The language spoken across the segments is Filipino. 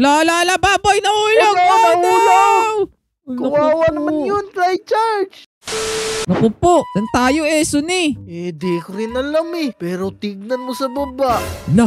La, la, la, baboy, nahulog! Ano, Oh, no! nahulog? Naku Kawawa naman yun, try charge. Naku po, saan tayo eh, Suni? Eh, di ko rin alam eh. Pero tignan mo sa baba. La,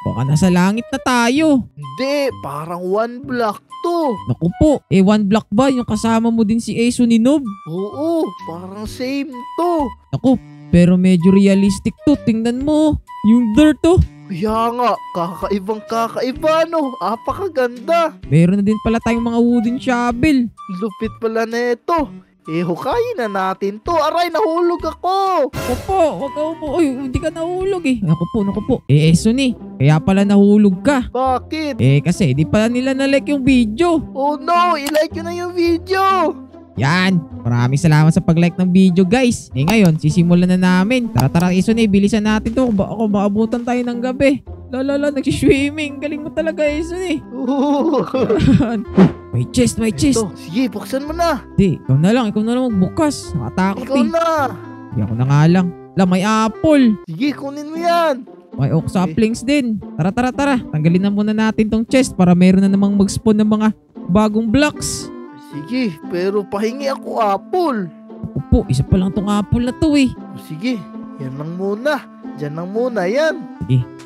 baka nasa langit na tayo. Hindi, parang one block to. Naku po, eh one block ba yung kasama mo din si Eso ni Noob? Oo, parang same to. Naku, pero medyo realistic to. Tingnan mo, yung dirt to. Kaya nga, kakaibang kakaiba no. Apakaganda. Meron na din pala tayong mga wooden shovel. Lupit pala neto. Eh, hukayin na natin to. Aray, nahulog ako. Naku po, wag ka po. Uy, hindi ka nahulog eh. Naku po, naku po. Eh, Eso ni, kaya pala nahulog ka. Bakit? Eh, kasi di pala nila na-like yung video. Oh no, ilike ko na yung video. Yan, maraming salamat sa pag-like ng video guys. Eh ngayon, sisimulan na namin. Tara tara Eso ni, bilisan natin to. Ba ako maabutan tayo ng gabi. La la la, nagsiswimming. Galing mo talaga Eso ni. Oo. May chest, may chest. Ito, sige, buksan mo na. Di, ikaw na lang, ikaw na lang magbukas. Nakatakot Ikaw eh. na. Di ako na nga lang. La, may apple. Sige, kunin mo yan. May oak saplings din. Tara, tara, tara. Tanggalin na muna natin tong chest para meron na namang mag-spawn ng mga bagong blocks. Sige, pero pahingi ako apple. Ako po, isa pa lang tong apple na to eh. Sige, yan lang muna. Diyan lang muna yan.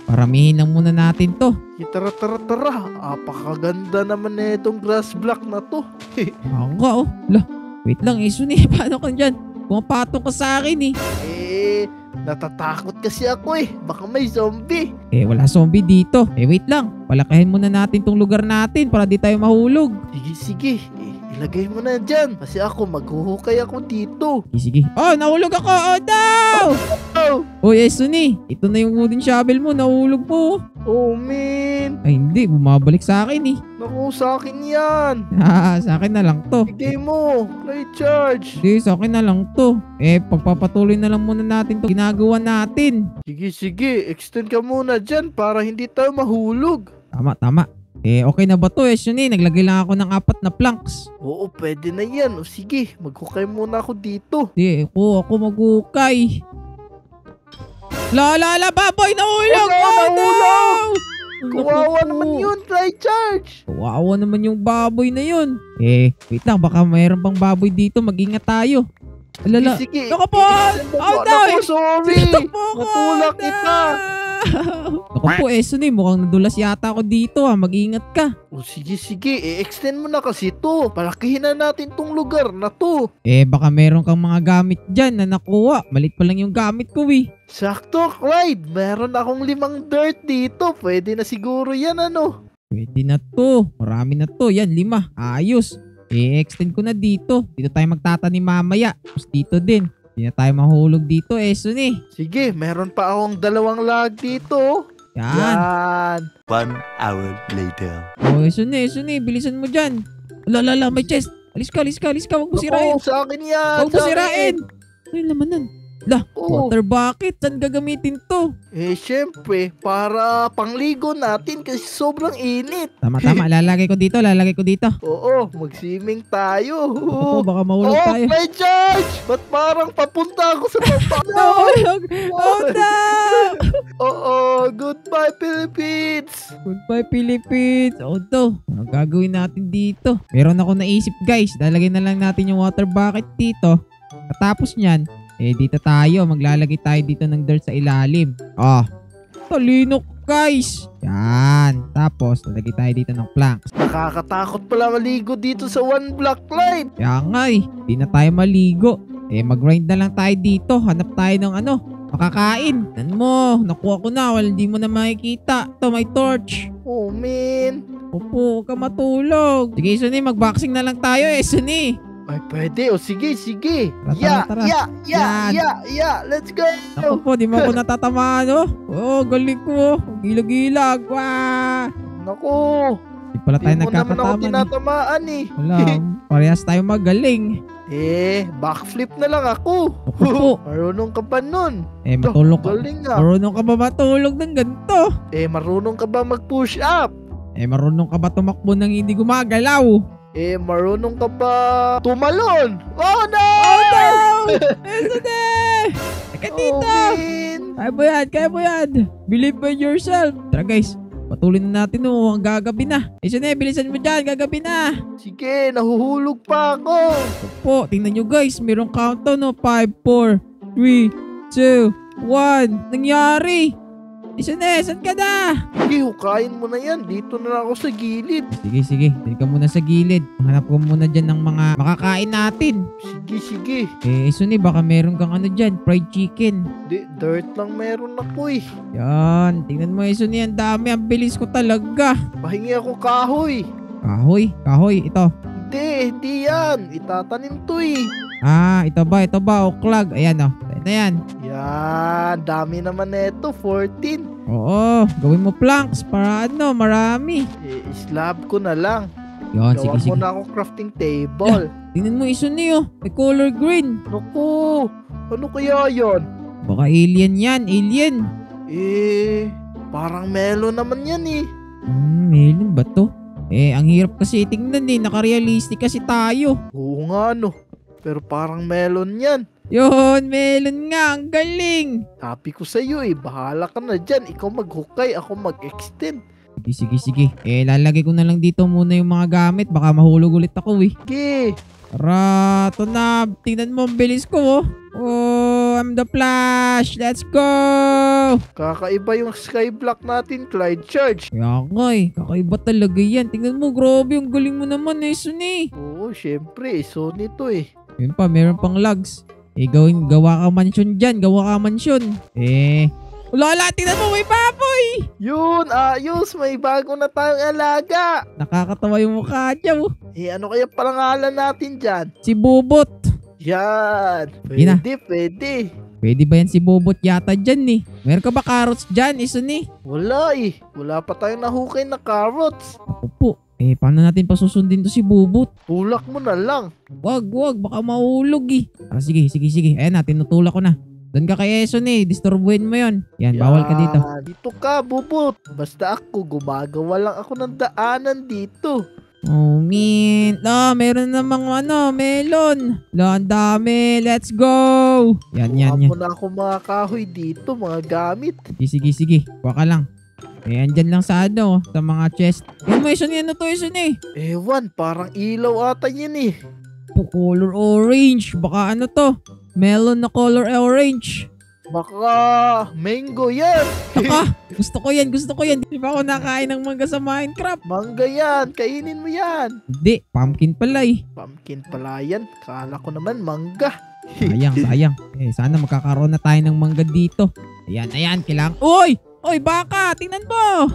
Paramihin lang muna natin to. Sige, tara, tara, tara. Apakaganda naman na itong grass block na to. Ako nga oh. La, wait lang, Isun eh. Paano ka dyan? Pumapatong ka sa akin eh. Eh, natatakot kasi ako eh. Baka may zombie. Eh, wala zombie dito. Eh, wait lang. Palakahin muna natin tong lugar natin para di tayo mahulog. Sige, sige. Ilagay mo na dyan. Kasi ako, maghuhukay ako dito. Sige, sige. Oh, nahulog ako! Oh, no! Oh, Oh, Isun eh. Ito na yung wooden shovel mo. Nahulog mo. oh man. Ay, hindi. Bumabalik sa akin eh. Naku, sa akin yan. Ah, sa akin na lang to. Bigay mo. Play charge. Hindi, sa akin na lang to. Eh, pagpapatuloy na lang muna natin to. Ginagawa natin. Sige, sige. Extend ka muna dyan para hindi tayo mahulog. Tama, tama. Eh, okay na ba to, eh? Yun eh, naglagay lang ako ng apat na planks. Oo, pwede na yan. O sige, maghukay muna ako dito. Di, ako, ako magukay. La, la, la, baboy, nahulog! Wala, Oh, no! nahulog! Kawawa Naku naman yun. Try charge. Kawawa naman yung baboy na yun. Eh, wait lang, baka mayroon pang baboy dito. Mag-ingat tayo. Alala. Sige, Naku po! Oh, no! Naku, sorry. Natulak kita. Naku po, eh, Sunny, mukhang nadulas yata ako dito ha. Mag-ingat ka. O sige, sige. E-extend mo na kasi to. Palakihin na natin tong lugar na to. Eh, baka meron kang mga gamit dyan na nakuha. Malit pa lang yung gamit ko eh. Sakto, Clyde. Meron akong limang dirt dito. Pwede na siguro yan, ano? Pwede na to. Marami na to. Yan, lima. Ayos. I-extend ko na dito. Dito tayo magtatanim mamaya. Tapos dito din. Hindi na tayo mahulog dito eh, Sunny. Sige, meron pa akong dalawang lag dito. Yan. Yan. One hour later. Oh, Sunny, Sunny. Bilisan mo dyan. Lala, may chest. Alis ka, alis ka, alis ka. Huwag mo sirain. Ako, sa akin yan. Huwag mo sirain. Ano yung laman nun? Lah, Oo. water bucket. Saan gagamitin to? Eh, syempre, para pangligo natin kasi sobrang init. Tama, tama. Lalagay ko dito, lalagay ko dito. Oo, mag-swimming tayo. Oo, baka mahulog oh, tayo. may charge! Ba't parang papunta ako sa baba? Nahulog! Oh, no! Oo, goodbye Philippines! Goodbye, Philippines! O to, ang gagawin natin dito? Meron ako naisip, guys. Lalagay na lang natin yung water bucket dito. Katapos nyan, eh, dito tayo. Maglalagay tayo dito ng dirt sa ilalim. Oh, talino, guys! Yan. Tapos, lalagay tayo dito ng planks. Nakakatakot pala maligo dito sa one block line. Kaya nga eh, di na tayo maligo. Eh, mag-grind na lang tayo dito. Hanap tayo ng ano, makakain. Nan mo, nakuha ko na. Wala, di mo na makikita. Ito, may torch. Oh man. Opo, huwag ka matulog. Sige, Suni, mag-boxing na lang tayo eh, Suni. Ay, pwede. O sige, sige. Tara, Yeah, tara, tara. yeah, yeah, Yan. yeah, yeah. Let's go. Ako po, di mo ako natatamaan, oh. Oh, galing ko. Ang Gilag-gilag. Wah! Naku. Di pala tayo Di mo naman ako nagkakataman. eh. tinatamaan eh. Wala, parehas tayo magaling. Eh, backflip na lang ako. Ako po. Marunong ka pa nun. Eh, matulog ka. Galing ah. Marunong ka ba matulog ng ganito? Eh, marunong ka ba mag-push up? Eh, marunong ka ba tumakbo nang hindi gumagalaw? Eh, marunong ka ba tumalon? Oh no! Oh no! Esode! Teka Oh, dito! man. Kaya mo yan, kaya mo yan! Believe in yourself! Tara guys, Patuloy na natin oh. Ang gagabi na. Eh, Sune, bilisan mo dyan. Gagabi na. Sige, nahuhulog pa ako. Po, tingnan nyo guys. Merong countdown no. 5, 4, 3, 2, 1. Nangyari. Sune, saan ka na? Sige, hukayin mo na yan. Dito na ako sa gilid. Sige, sige. Dali ka muna sa gilid. Hanap ko muna dyan ng mga makakain natin. Sige, sige. Eh, Sune, baka meron kang ano dyan. Fried chicken. Di, dirt lang meron ako eh. Yan. Tingnan mo, eh, Sune. Ang dami. Ang bilis ko talaga. Pahingi ako kahoy. Kahoy. Kahoy. Ito. Hindi, hindi yan. Itatanim to eh. Ah, ito ba? Ito ba? Oklag. Ayan oh. Ito na yan. Yan, dami naman neto. 14. Oo. Gawin mo planks para ano, marami. Eh, slab ko na lang. Sige, Gawa sige. mo na ako crafting table. Tingnan mo, iso niyo. May color green. Naku, ano kaya yon? Baka alien yan. Alien. Eh, parang melon naman yan eh. Hmm, melon ba to? Eh, ang hirap kasi tingnan eh. Nakarealistic kasi tayo. Oo nga no. Pero parang melon yan. Yun, melon nga. Ang galing. Sabi ko sa'yo eh, bahala ka na dyan. Ikaw maghukay, ako mag-extend. Sige, sige, sige. Eh, lalagay ko na lang dito muna yung mga gamit. Baka mahulog ulit ako eh. Sige, Tara, ito na. Tingnan mo, ang bilis ko oh. Oh, I'm the Flash. Let's go! kakaiba yung skyblock natin, Clyde Charge. Kaya nga eh, kakaiba talaga yan. Tingnan mo, grabe, ang galing mo naman eh, Suni. Oo, syempre, so nito eh. Yun pa, meron pang logs. Eh, gawin, gawa ka mansyon dyan, gawa ka mansyon. Eh, wala, tingnan mo, may baboy! Yun, ayos, may bago na tayong alaga. Nakakatawa yung mukha niya, oh. Eh, ano kaya palangalan natin dyan? Si Bobot. Yan, Yun na. pwede, pwede. Pwede ba yan si Bobot yata dyan eh? Meron ka ba carrots dyan, eh, Suni? Wala eh, wala pa tayong nahukay na carrots. Ako po. Eh, paano natin pasusundin to si Bobot? Tulak mo na lang. Wag, wag, baka mahulog eh. Ah, sige, sige, sige. Ayan na, tinutulak ko na. Doon ka kay Eson eh, disturbuhin mo yon. Yan, bawal ka dito. Yan, Dito ka, bubot. Basta ako, gumagawa lang ako ng daanan dito. Oh, man. Ah, meron namang ano, melon. La, ang dami. Let's go. Yan, yan, Kuha yan. mo na ako mga kahoy dito, mga gamit. Sige, sige, sige. Kuha ka lang. Eh, andyan lang sa ano, sa mga chest. Yan mo, Eson, yan na to, Eson eh. Ewan, parang ilaw ata yan eh. Po, color orange. Baka ano to? Melon na color orange. Baka mango yan. Taka, gusto ko yan, gusto ko yan. Di ba ako nakain ng mangga sa Minecraft? Mangga yan, kainin mo yan. Hindi, pumpkin pala eh. Pumpkin pala yan. Kala ko naman mangga. Sayang, sayang. Eh, sana magkakaroon na tayo ng mangga dito. Ayan, ayan, kailangan. Uy! Uy, baka! Tingnan mo!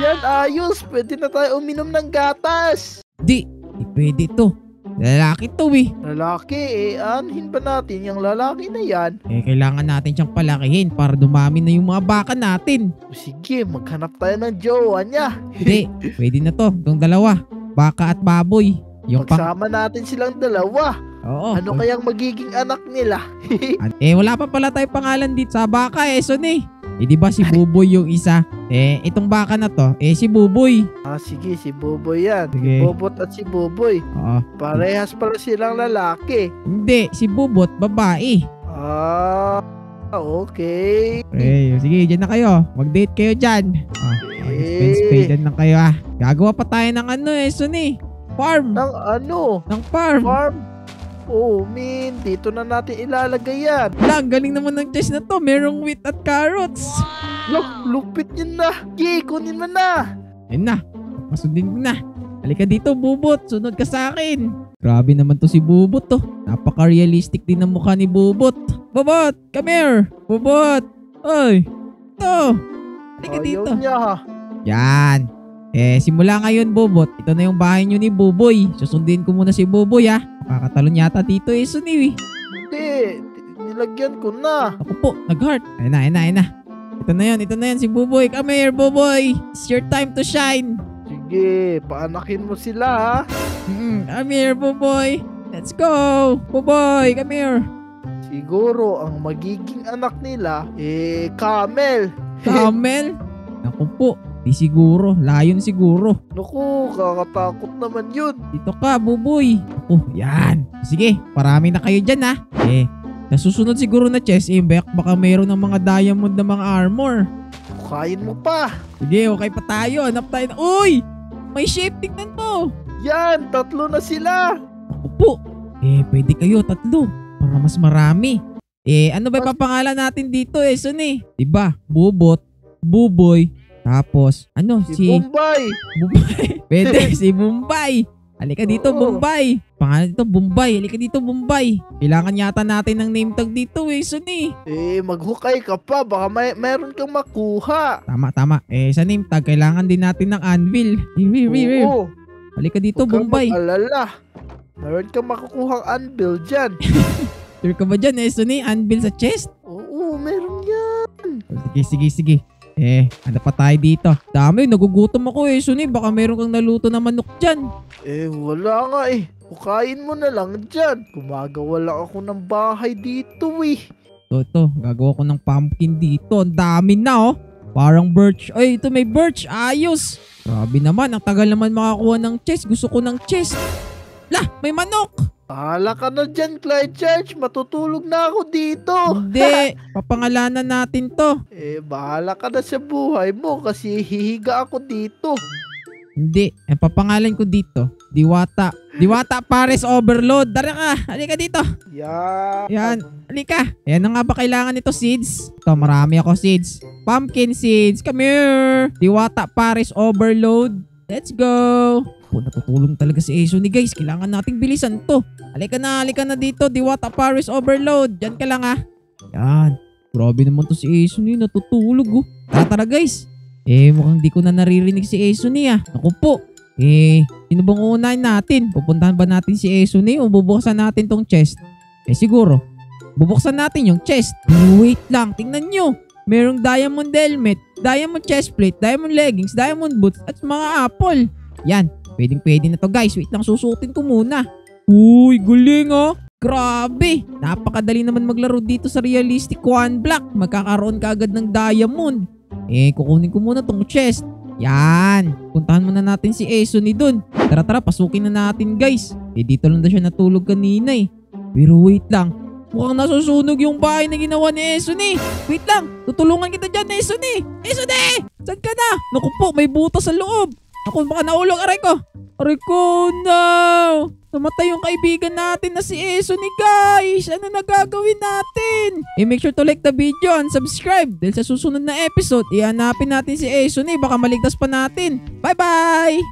Yan, ayos. Pwede na tayo uminom ng gatas. Di, di pwede to. Lalaki to eh. Lalaki, eh, anhin ba natin yung lalaki na yan? Eh, kailangan natin siyang palakihin para dumami na yung mga baka natin. Sige, maghanap tayo ng jowa niya. Hindi, pwede na to. Itong dalawa. Baka at baboy. Yung pang... Pagsama natin silang dalawa. Oo. Ano kayang magiging anak nila? Eh, wala pa pala tayo pangalan dito sa baka eh. So, eh. Eh, di ba si Buboy yung isa? Eh, itong baka na to, eh, si Buboy. ah, sige, si Boboy yan. Sige. Si Bobot at si Boboy. Oo. Parehas pala silang lalaki. Hindi, si Bubot, babae. Ah, okay. Eh, sige, dyan na kayo. Mag-date kayo dyan. Ah, Eh. spend lang kayo ah. Gagawa pa tayo ng ano eh, Suni. Farm. Nang ano? Ng farm. Farm? Oh, min, dito na natin ilalagay yan. Wala, ang galing naman ng chest na to. Merong wheat at carrots. Look, lupit yun na. Yay, kunin mo na. Ayun na. Pasundin ko na. Halika dito, Bubot. Sunod ka sa akin. Grabe naman to si Bubot to. Napaka-realistic din ng mukha ni Bubot. Bubot, come here. Bubot. Oy. Ito. Halika dito. Ayaw niya ha. Yan. Eh, simula ngayon, Bobot, ito na yung bahay nyo ni Buboy. Susundin ko muna si Buboy, ha. Makakatalon yata dito, eh, Suniwi. Hindi, nilagyan ko na. Ako po, nag-heart. Ayun na, ayun na, ayun na. Ito na yun, ito na yun, si Buboy. Come here, Buboy. It's your time to shine. Sige, paanakin mo sila ha. Mm, come here, Buboy. Let's go. Buboy, come here. Siguro, ang magiging anak nila, eh, camel. Camel. Naku po, di siguro. Lion siguro. Naku, kakatakot naman yun. Dito ka, Buboy. Oh, yan. Sige, parami na kayo dyan, ha. Eh, nasusunod siguro na chest, eh, baka, baka mayroon ng mga diamond na mga armor. Hukayin mo pa. Sige, okay pa tayo. Hanap tayo. na- Uy! May shape. Tignan to. Yan, tatlo na sila. Ako po. Eh, pwede kayo tatlo. Para mas marami. Eh, ano ba ipapangalan natin dito eh, Sun eh? Diba? Bubot, Buboy, tapos, ano, Si, si... Bombay. Bombay. Pwede, si Bombay. Halika dito, Oo. Bombay. Pangalan dito, Bombay. Halika dito, Bombay. Kailangan yata natin ng name tag dito eh, Sun eh. Eh, maghukay ka pa. Baka may, meron kang makuha. Tama, tama. Eh, sa name tag, kailangan din natin ng anvil. Eh. Oo. Halika dito, Huwag Bombay. mag-alala. Meron kang makukuhang anvil dyan. Sure ka ba dyan, eh, Sun eh? Anvil sa chest? Oo, meron yan. Sige, sige, sige. Eh, ano pa tayo dito? Dami, nagugutom ako eh, Sun eh. Baka meron kang naluto na manok dyan. Eh, wala nga eh. Hukayin mo na lang dyan. Gumagawa lang ako ng bahay dito eh. Ito, ito. Gagawa ko ng pumpkin dito. Ang dami na, oh. Parang birch. Ay, ito may birch. Ayos. Grabe naman. Ang tagal naman makakuha ng chest. Gusto ko ng chest. Lah, may manok. Bahala ka na dyan, Clyde Church. Matutulog na ako dito. Hindi. Papangalanan natin to. Eh, bahala ka na sa buhay mo kasi hihiga ako dito. Hindi. Ang papangalan ko dito. Diwata. Diwata Pares Overload. Dara ka. Halika dito. Yan. Yan. Halika. Ayan na nga ba kailangan nito, seeds? Ito, marami ako seeds. Pumpkin seeds. Come here. Diwata Paris Overload. Let's go. Po, natutulong talaga si Aso ni guys. Kailangan nating bilisan to. Halika na, halika na dito. Diwata Paris Overload. Diyan ka lang ah. Yan. Grabe naman to si Aso ni. Natutulog oh. Tara, tara guys. Eh, mukhang di ko na naririnig si Aso ni ah. Naku po. Eh, sino bang uunahin natin? Pupuntahan ba natin si Aso ni o bubuksan natin tong chest? Eh siguro, bubuksan natin yung chest. Wait lang, tingnan nyo. Merong diamond helmet, diamond chest plate, diamond leggings, diamond boots, at mga apple. Yan, pwedeng pwede na to guys. Wait lang, susuotin ko muna. Uy, guling oh. Grabe! Napakadali naman maglaro dito sa realistic one block. Magkakaroon ka agad ng diamond. Eh, kukunin ko muna tong chest. Yan. Puntahan muna natin si Eso ni dun. Tara tara, pasukin na natin guys. Eh, dito lang daw siya natulog kanina eh. Pero wait lang. Mukhang nasusunog yung bahay na ginawa ni Esuni. Wait lang. Tutulungan kita dyan, Esuni. Esuni! Saan ka na? Naku po, may butas sa loob. Ako, baka naulog. Aray ko. Aray ko, no. Namatay yung kaibigan natin na si Esuni, guys. Ano na gagawin natin? Eh, make sure to like the video and subscribe. Dahil sa susunod na episode, ihanapin natin si Esuni. Baka maligtas pa natin. Bye-bye!